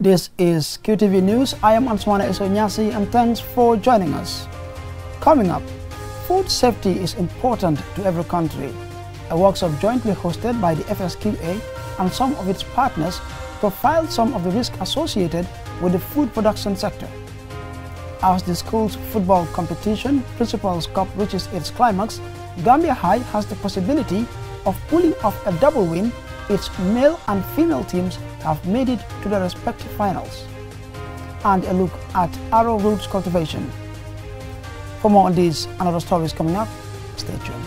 This is QTV News. I am Answana Esonyasi and thanks for joining us. Coming up, food safety is important to every country. A workshop jointly hosted by the FSQA and some of its partners profiled some of the risks associated with the food production sector. As the school's football competition Principals Cup reaches its climax, Gambia High has the possibility of pulling off a double win its male and female teams have made it to the respective finals. And a look at arrow roots cultivation. For more on these and other stories coming up, stay tuned.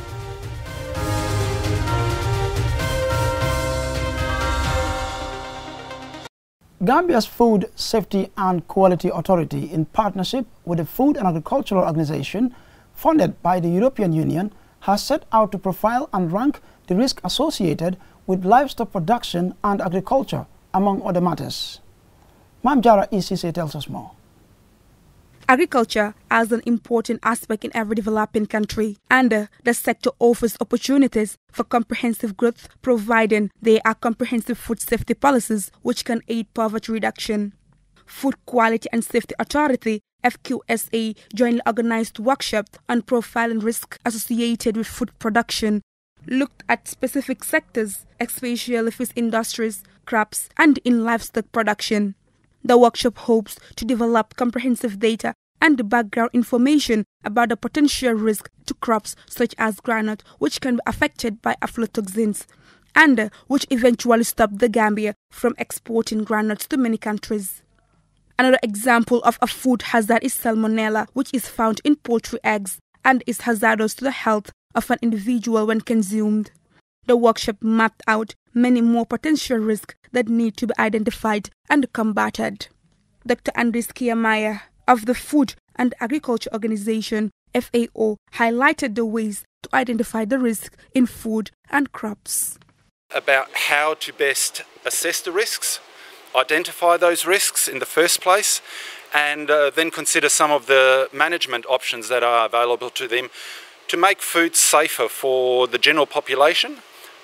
Gambia's Food Safety and Quality Authority, in partnership with the Food and Agricultural Organization, funded by the European Union, has set out to profile and rank the risk associated with livestock production and agriculture, among other matters. Mamjara Sise tells us more. Agriculture as an important aspect in every developing country, and uh, the sector offers opportunities for comprehensive growth, providing there are comprehensive food safety policies which can aid poverty reduction. Food Quality and Safety Authority FQSA jointly organized workshop on profiling risk associated with food production looked at specific sectors, especially industries, crops, and in livestock production. The workshop hopes to develop comprehensive data and background information about the potential risk to crops such as groundnut, which can be affected by aflatoxins, and which eventually stop the Gambia from exporting groundnuts to many countries. Another example of a food hazard is salmonella, which is found in poultry eggs and is hazardous to the health of an individual when consumed. The workshop mapped out many more potential risks that need to be identified and combated. Dr. Andres Kiamaya of the Food and Agriculture Organization FAO highlighted the ways to identify the risk in food and crops. About how to best assess the risks, identify those risks in the first place, and uh, then consider some of the management options that are available to them to make food safer for the general population,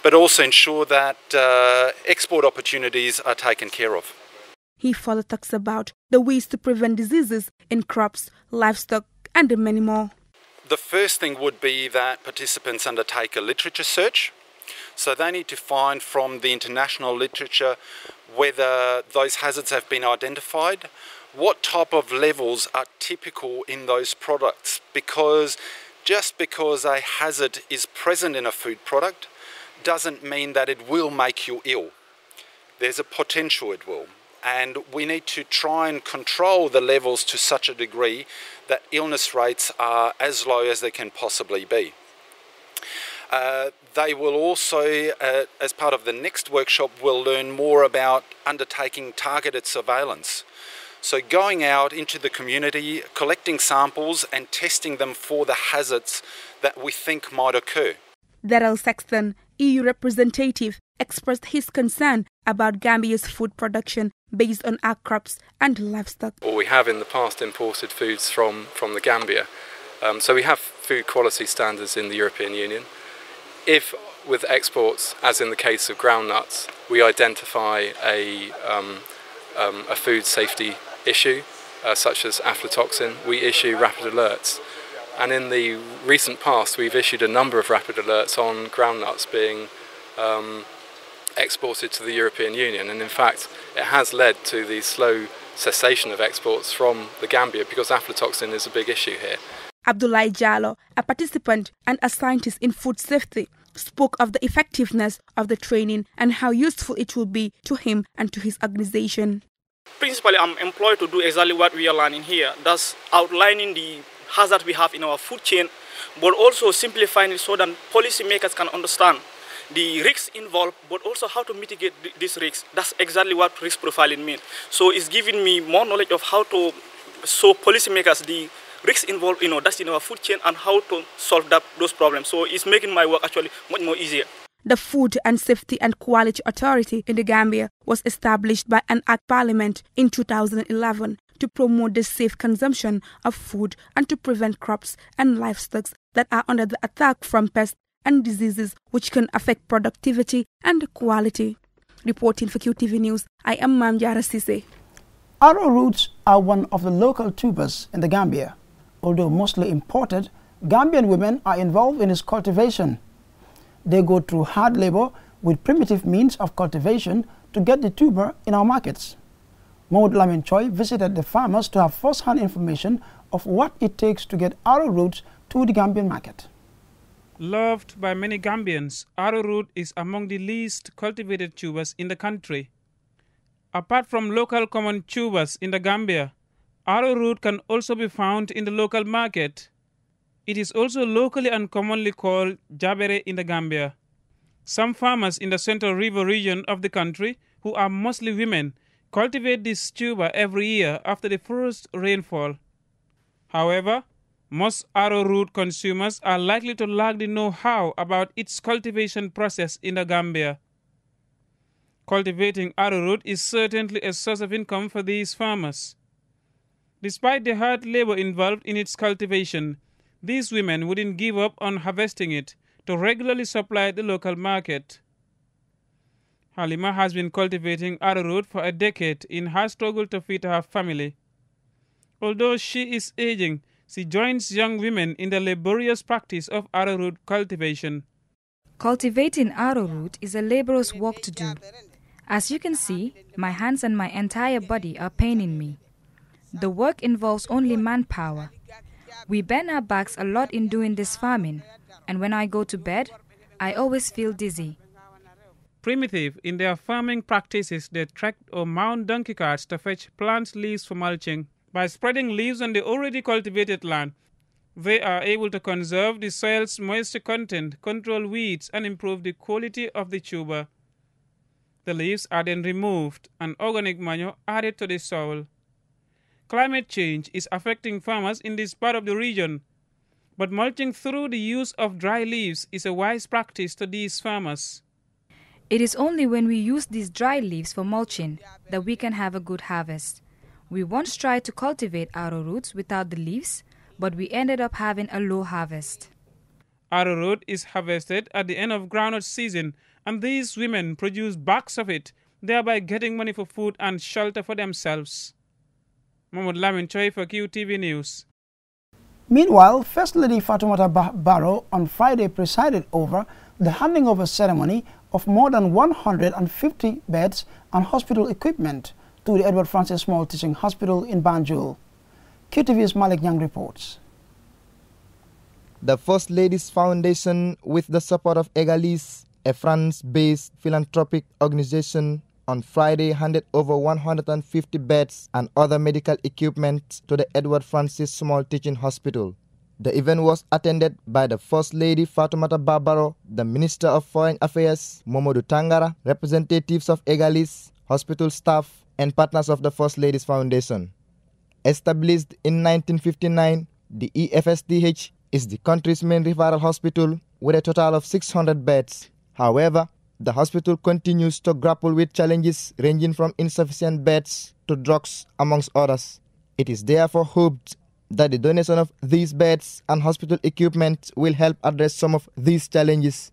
but also ensure that uh, export opportunities are taken care of. He further talks about the ways to prevent diseases in crops, livestock, and many more. The first thing would be that participants undertake a literature search. So they need to find from the international literature whether those hazards have been identified, what type of levels are typical in those products, because just because a hazard is present in a food product doesn't mean that it will make you ill. There's a potential it will. And we need to try and control the levels to such a degree that illness rates are as low as they can possibly be. Uh, they will also, uh, as part of the next workshop, will learn more about undertaking targeted surveillance. So going out into the community, collecting samples and testing them for the hazards that we think might occur. Daryl Sexton, EU representative, expressed his concern about Gambia's food production based on our crops and livestock. Well, we have in the past imported foods from, from the Gambia. Um, so we have food quality standards in the European Union. If with exports, as in the case of groundnuts, we identify a, um, um, a food safety issue, uh, such as aflatoxin, we issue rapid alerts. And in the recent past, we've issued a number of rapid alerts on groundnuts being um, exported to the European Union. And in fact, it has led to the slow cessation of exports from the Gambia because aflatoxin is a big issue here. Abdullah Jallo, a participant and a scientist in food safety, spoke of the effectiveness of the training and how useful it will be to him and to his organization. Principally, I'm employed to do exactly what we are learning here. That's outlining the hazard we have in our food chain, but also simplifying it so that policymakers can understand the risks involved, but also how to mitigate these risks. That's exactly what risk profiling means. So it's giving me more knowledge of how to show policymakers the risks involved, you know, that's in our food chain and how to solve that, those problems. So it's making my work actually much more easier. The Food and Safety and Quality Authority in the Gambia was established by an Act Parliament in 2011 to promote the safe consumption of food and to prevent crops and livestock that are under the attack from pests and diseases which can affect productivity and quality. Reporting for QTV News, I am Mamjara Sise. Arrowroots are one of the local tubers in the Gambia. Although mostly imported, Gambian women are involved in its cultivation. They go through hard labor with primitive means of cultivation to get the tuber in our markets. Mahmoud Lamin Choi visited the farmers to have first-hand information of what it takes to get arrowroot to the Gambian market. Loved by many Gambians, arrowroot is among the least cultivated tubers in the country. Apart from local common tubers in the Gambia, arrowroot can also be found in the local market. It is also locally and commonly called jabere in the Gambia. Some farmers in the Central River region of the country, who are mostly women, cultivate this tuber every year after the first rainfall. However, most arrowroot consumers are likely to lack the know-how about its cultivation process in the Gambia. Cultivating arrowroot is certainly a source of income for these farmers. Despite the hard labor involved in its cultivation, these women wouldn't give up on harvesting it to regularly supply the local market. Halima has been cultivating arrowroot for a decade in her struggle to feed her family. Although she is aging, she joins young women in the laborious practice of arrowroot cultivation. Cultivating arrowroot is a laborious work to do. As you can see, my hands and my entire body are paining me. The work involves only manpower. We bend our backs a lot in doing this farming, and when I go to bed, I always feel dizzy. Primitive in their farming practices, they trek or mount donkey carts to fetch plant leaves for mulching. By spreading leaves on the already cultivated land, they are able to conserve the soil's moisture content, control weeds, and improve the quality of the tuber. The leaves are then removed and organic manure added to the soil. Climate change is affecting farmers in this part of the region, but mulching through the use of dry leaves is a wise practice to these farmers. It is only when we use these dry leaves for mulching that we can have a good harvest. We once tried to cultivate arrowroot without the leaves, but we ended up having a low harvest. Arrowroot is harvested at the end of groundnut season and these women produce bags of it, thereby getting money for food and shelter for themselves. Mahmoud Lamin Choi for QTV News. Meanwhile, First Lady Fatoumata Barrow on Friday presided over the handing over ceremony of more than 150 beds and hospital equipment to the Edward Francis Small Teaching Hospital in Banjul. QTV's Malik Nyang reports. The First Ladies Foundation, with the support of Egalis, a France-based philanthropic organization on Friday handed over 150 beds and other medical equipment to the Edward Francis Small Teaching Hospital. The event was attended by the First Lady Fatoumata Bah-Barrow, the Minister of Foreign Affairs Momodu Tangara, representatives of Egalis, hospital staff, and partners of the First Ladies Foundation. Established in 1959, the EFSTH is the country's main referral hospital with a total of 600 beds. However, the hospital continues to grapple with challenges ranging from insufficient beds to drugs, amongst others. It is therefore hoped that the donation of these beds and hospital equipment will help address some of these challenges.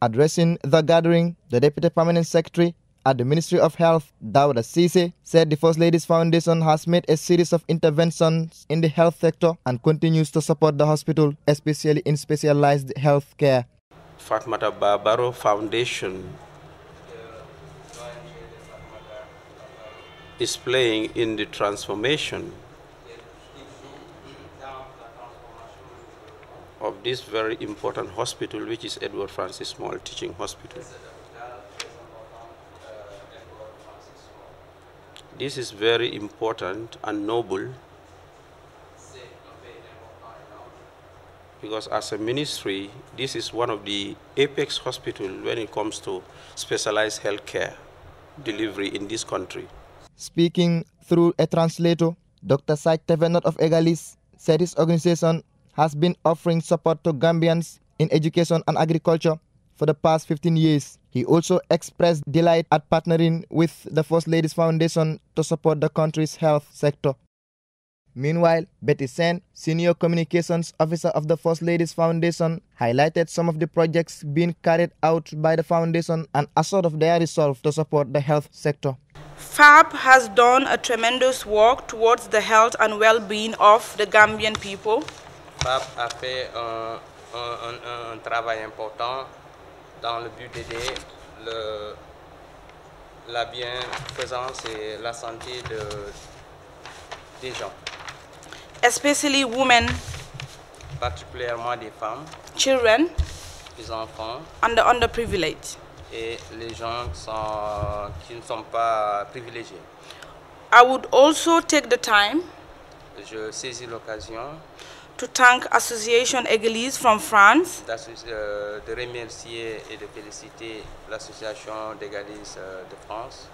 Addressing the gathering, the Deputy Permanent Secretary at the Ministry of Health, Dawda Sise, said the First Ladies Foundation has made a series of interventions in the health sector and continues to support the hospital, especially in specialized health care. Fatmata Bah-Barrow Foundation is playing in the transformation of this very important hospital, which is Edward Francis Small Teaching Hospital. This is very important and noble because as a ministry, this is one of the apex hospital when it comes to specialized healthcare delivery in this country. Speaking through a translator, Dr. Saik Tevenot of Egalis said his organization has been offering support to Gambians in education and agriculture for the past 15 years. He also expressed delight at partnering with the First Ladies Foundation to support the country's health sector. Meanwhile, Betty Sen, Senior Communications Officer of the First Ladies Foundation, highlighted some of the projects being carried out by the foundation and assured of their resolve to support the health sector. FAB has done a tremendous work towards the health and well-being of the Gambian people. FAB a fait un, un, un, travail important dans le but d'aider la bienfaisance et la santé de, des gens. Especially women. Particulièrement des femmes. Children. Les enfants. And the underprivileged. Et les gens sont, qui ne sont pas privilégiés. I would also take the time. Je saisis l'occasion to thank Association Église from France. Euh, de remercier et de féliciter l'association d'Église euh, de France.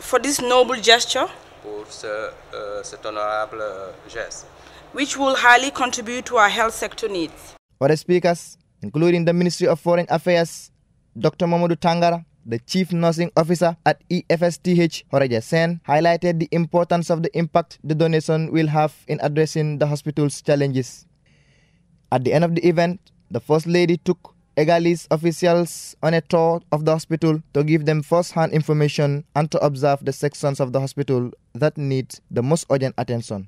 For this noble gesture. Pour ce, euh, cet honorable geste. Which will highly contribute to our health sector needs. Other speakers, including the Ministry of Foreign Affairs, Dr. Mamadou Tangara, the Chief Nursing Officer at EFSTH, Horaja Sen, highlighted the importance of the impact the donation will have in addressing the hospital's challenges. At the end of the event, the First Lady took Egalis officials on a tour of the hospital to give them first-hand information and to observe the sections of the hospital that need the most urgent attention.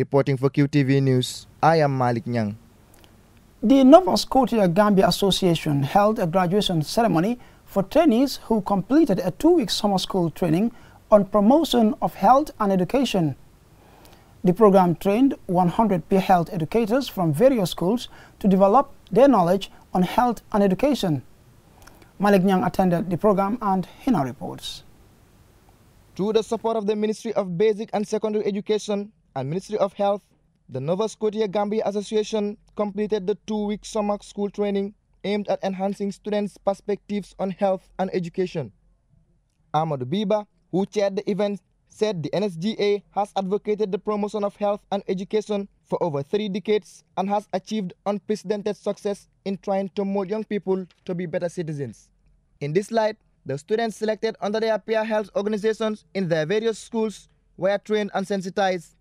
Reporting for QTV News, I am Malik Nyang. The Nova Scotia Gambia Association held a graduation ceremony for trainees who completed a two-week summer school training on promotion of health and education. The program trained 100 peer health educators from various schools to develop their knowledge on health and education. Malik Nyang attended the program and he now reports. Through the support of the Ministry of Basic and Secondary Education and Ministry of Health, the Nova Scotia Gambia Association completed the two-week summer school training aimed at enhancing students' perspectives on health and education. Ahmad Biba, who chaired the event, said the NSGA has advocated the promotion of health and education for over three decades and has achieved unprecedented success in trying to mold young people to be better citizens. In this light, the students selected under their peer health organizations in their various schools were trained and sensitized.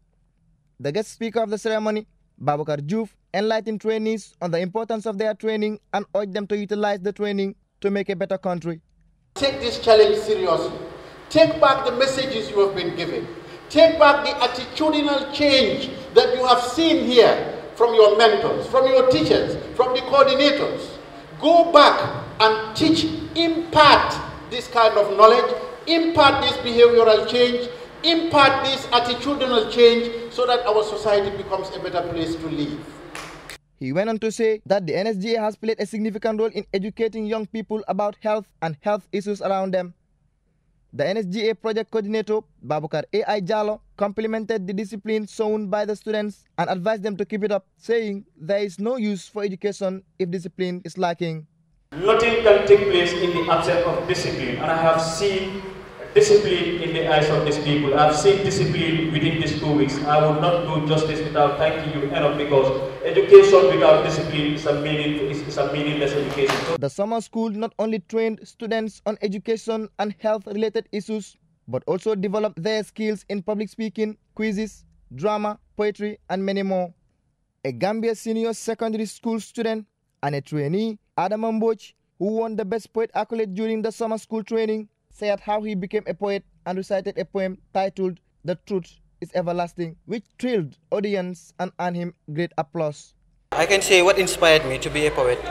The guest speaker of the ceremony, Babakar Juf, enlightened trainees on the importance of their training and urged them to utilize the training to make a better country. Take this challenge seriously Take back the messages you have been given. Take back the attitudinal change that you have seen here from your mentors, from your teachers, from the coordinators. Go back and teach, impart this kind of knowledge, impart this behavioral change, impart this attitudinal change so that our society becomes a better place to live. He went on to say that the NSGA has played a significant role in educating young people about health and health issues around them. The NSGA project coordinator, Babukar A.I. Jalo, complimented the discipline shown by the students and advised them to keep it up, saying there is no use for education if discipline is lacking. Nothing can take place in the absence of discipline, and I have seen discipline in the eyes of these people. I've seen discipline within these two weeks. I will not do justice without thanking you enough because education without discipline is a, meaning, is, a meaningless education. The summer school not only trained students on education and health-related issues, but also developed their skills in public speaking, quizzes, drama, poetry, and many more. A Gambia senior secondary school student and a trainee, Adam Amboch, who won the Best Poet accolade during the summer school training, said how he became a poet and recited a poem titled The Truth is Everlasting, which thrilled audience and earned him great applause. I can say what inspired me to be a poet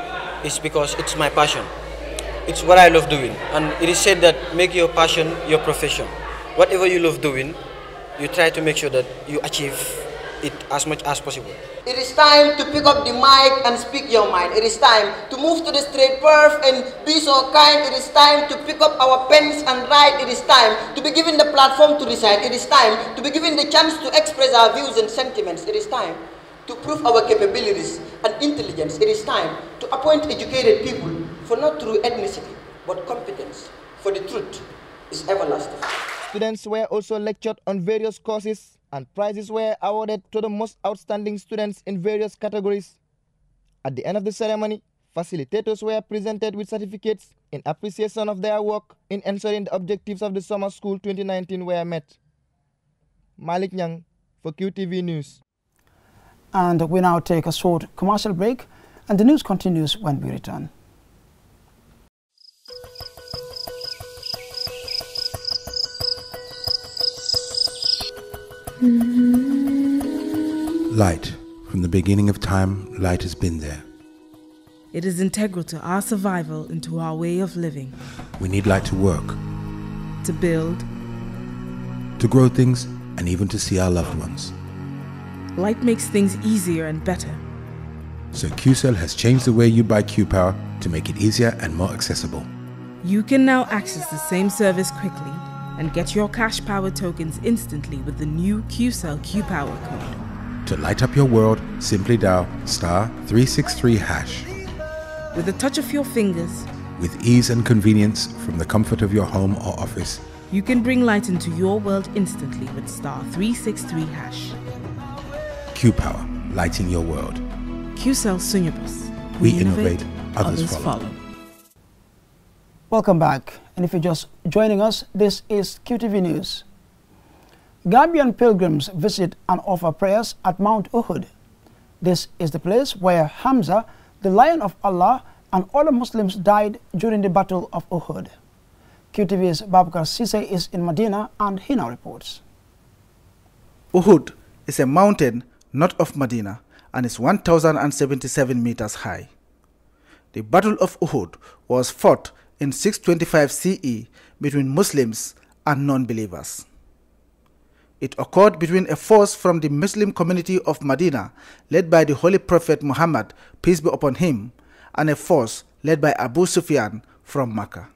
is because it's my passion. It's what I love doing. And it is said that make your passion your profession. Whatever you love doing, you try to make sure that you achieve it as much as possible. It is time to pick up the mic and speak your mind. It is time to move to the straight path and be so kind. It is time to pick up our pens and write. It is time to be given the platform to recite. It is time to be given the chance to express our views and sentiments. It is time to prove our capabilities and intelligence. It is time to appoint educated people for not through ethnicity, but competence. For the truth is everlasting. Students were also lectured on various courses and prizes were awarded to the most outstanding students in various categories. At the end of the ceremony, facilitators were presented with certificates in appreciation of their work in ensuring the objectives of the Summer School 2019 were met. Malik Nyang for QTV News. And we now take a short commercial break, and the news continues when we return. Light. From the beginning of time, light has been there. It is integral to our survival and to our way of living. We need light to work, To build, to grow things, and even to see our loved ones. light makes things easier and better. So QCell has changed the way you buy Q Power to make it easier and more accessible. You can now access the same service quickly and get your cash power tokens instantly with the new QCell Q Power code. To light up your world, simply dial star 363 hash. With the touch of your fingers, With ease and convenience from the comfort of your home or office, you can bring light into your world instantly with star 363 hash. Q Power, lighting your world. QCell Sunyabus. We innovate, others follow. Welcome back. And if you're just joining us, this is QTV News. Gambian pilgrims visit and offer prayers at Mount Uhud. This is the place where Hamza, the Lion of Allah, and other Muslims died during the Battle of Uhud. QTV's Babakar Sise is in Medina and he now reports. Uhud is a mountain north of Medina and is 1,077 meters high. The Battle of Uhud was fought in 625 CE between Muslims and non believers. It occurred between a force from the Muslim community of Medina, led by the Holy Prophet Muhammad, peace be upon him, and a force led by Abu Sufyan from Mecca.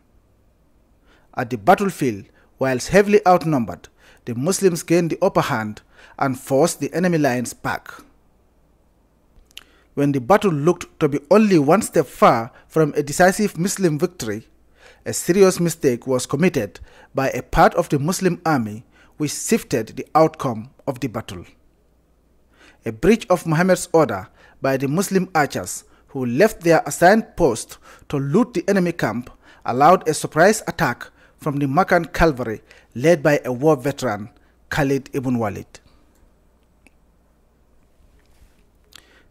At the battlefield, whilst heavily outnumbered, the Muslims gained the upper hand and forced the enemy lines back. When the battle looked to be only one step far from a decisive Muslim victory, a serious mistake was committed by a part of the Muslim army which shifted the outcome of the battle. A breach of Muhammad's order by the Muslim archers who left their assigned post to loot the enemy camp allowed a surprise attack from the Meccan cavalry led by a war veteran, Khalid ibn Walid.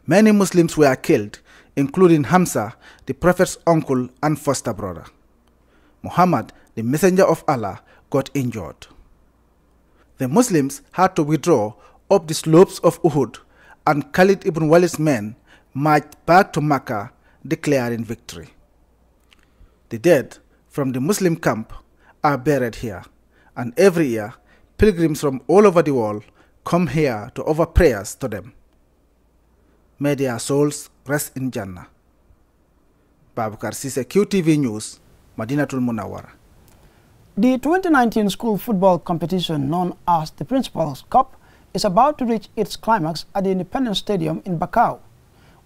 Many Muslims were killed, including Hamza, the Prophet's uncle and foster brother. Muhammad, the messenger of Allah, got injured. The Muslims had to withdraw up the slopes of Uhud, and Khalid ibn Walid's men marched back to Mecca, declaring victory. The dead from the Muslim camp are buried here, and every year pilgrims from all over the world come here to offer prayers to them. May their souls rest in Jannah. Babakar Sise, QTV News, Madinatul Munawara. The 2019 school football competition known as the Principals Cup is about to reach its climax at the Independence Stadium in Bakau,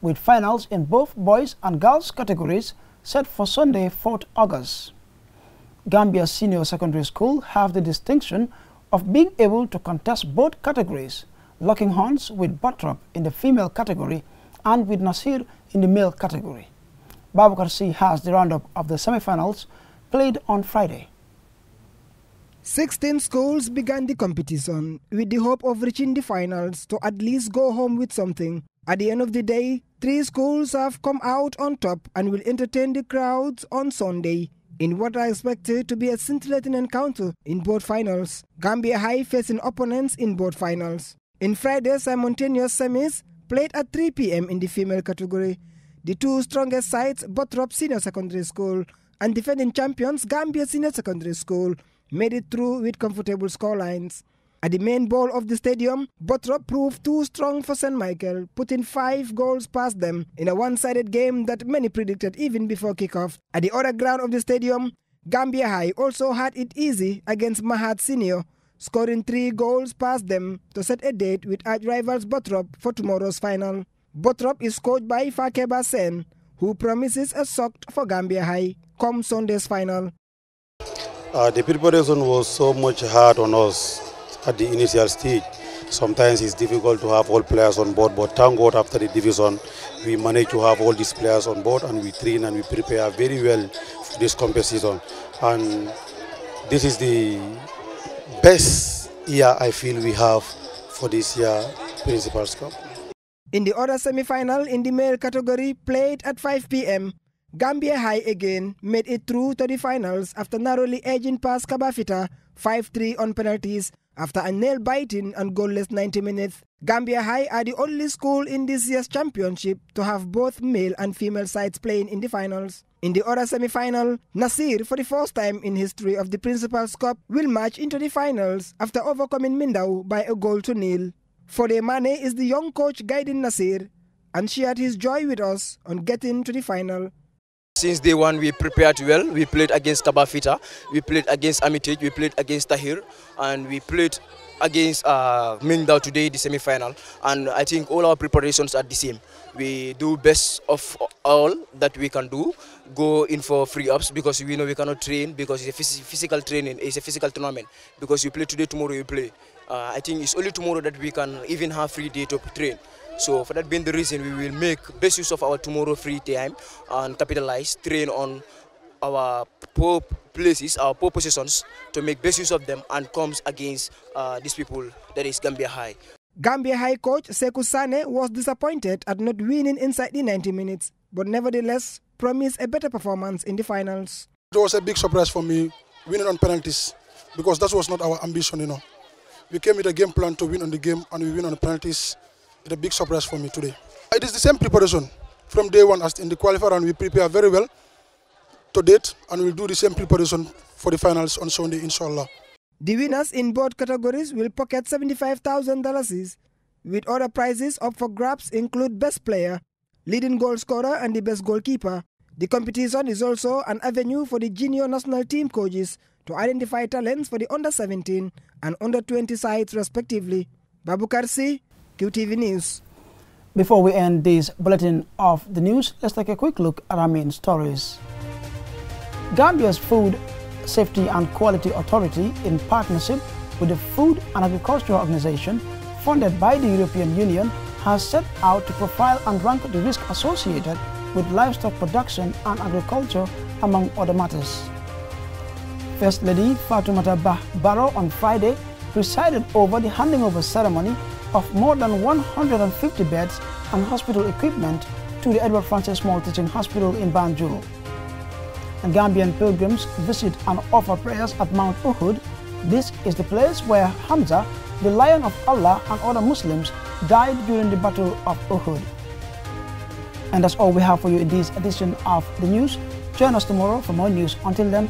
with finals in both boys and girls categories set for Sunday, 4th August. Gambia Senior Secondary School have the distinction of being able to contest both categories, locking horns with Bottrop in the female category and with Nasir in the male category. Babakar Sise has the roundup of the semifinals played on Friday. 16 schools began the competition with the hope of reaching the finals to at least go home with something. At the end of the day, three schools have come out on top and will entertain the crowds on Sunday in what are expected to be a scintillating encounter in both finals. Gambia High facing opponents in both finals. In Friday's simultaneous semis, played at 3 p.m. in the female category. The two strongest sides, Bottrop Senior Secondary School and defending champions Gambia Senior Secondary School, made it through with comfortable scorelines. At the main ball of the stadium, Bottrop proved too strong for St. Michael, putting five goals past them in a one-sided game that many predicted even before kickoff. At the other ground of the stadium, Gambia High also had it easy against Mahat Senior, scoring three goals past them to set a date with arch rivals for tomorrow's final. Bottrop is coached by Fakeba Sen, who promises a shock for Gambia High come Sunday's final. Uh, the preparation was so much hard on us at the initial stage. Sometimes it's difficult to have all players on board, but thank God after the division, we managed to have all these players on board and we train and we prepare very well for this competition. And this is the best year I feel we have for this year Principals Cup. In the other semi-final in the male category played at 5 p.m., Gambia High again made it through to the finals after narrowly edging past Kabafita 5-3 on penalties After a nail-biting and goalless 90 minutes, Gambia High are the only school in this year's championship to have both male and female sides playing in the finals. In the other semi-final, Nasir, for the first time in history of the Principal's Cup, will march into the finals after overcoming Mindau by a goal to nil. Fode Mane is the young coach guiding Nasir and shared his joy with us on getting to the final. Since day one, we prepared well. We played against Kabafita, we played against Armitage, we played against Tahir, and we played against uh, Mingdao today, the semi-final. And I think all our preparations are the same. We do best of all that we can do. Go in for free ups because we know we cannot train because it's a physical training, it's a physical tournament. Because you play today, tomorrow you play. Uh, I think it's only tomorrow that we can even have free day to train. So for that being the reason, we will make best use of our tomorrow free time and capitalize, train on our poor places, our poor positions, to make best use of them and comes against uh, these people, that is Gambia High. Gambia High coach Sekou Sane was disappointed at not winning inside the 90 minutes, but nevertheless promised a better performance in the finals. It was a big surprise for me winning on penalties because that was not our ambition, you know. We came with a game plan to win on the game and we win on the penalties. It's a big surprise for me today. It is the same preparation from day one as in the qualifier and we prepare very well to date and we'll do the same preparation for the finals on Sunday, inshallah. The winners in both categories will pocket $75,000 with other prizes up for grabs include best player, leading goal scorer and the best goalkeeper. The competition is also an avenue for the junior national team coaches to identify talents for the under 17 and under 20 sides respectively. Babakar Sise, QTV News. Before we end this bulletin of the news, let's take a quick look at our main stories. Gambia's Food Safety and Quality Authority, in partnership with the Food and Agricultural Organization, funded by the European Union, has set out to profile and rank the risk associated with livestock production and agriculture, among other matters. First Lady Fatoumata Barrow on Friday presided over the handing over ceremony of more than 150 beds and hospital equipment to the Edward Francis Small Teaching Hospital in Banjul. And Gambian pilgrims visit and offer prayers at Mount Uhud. This is the place where Hamza, the Lion of Allah, and other Muslims died during the Battle of Uhud. And that's all we have for you in this edition of the news. Join us tomorrow for more news. Until then,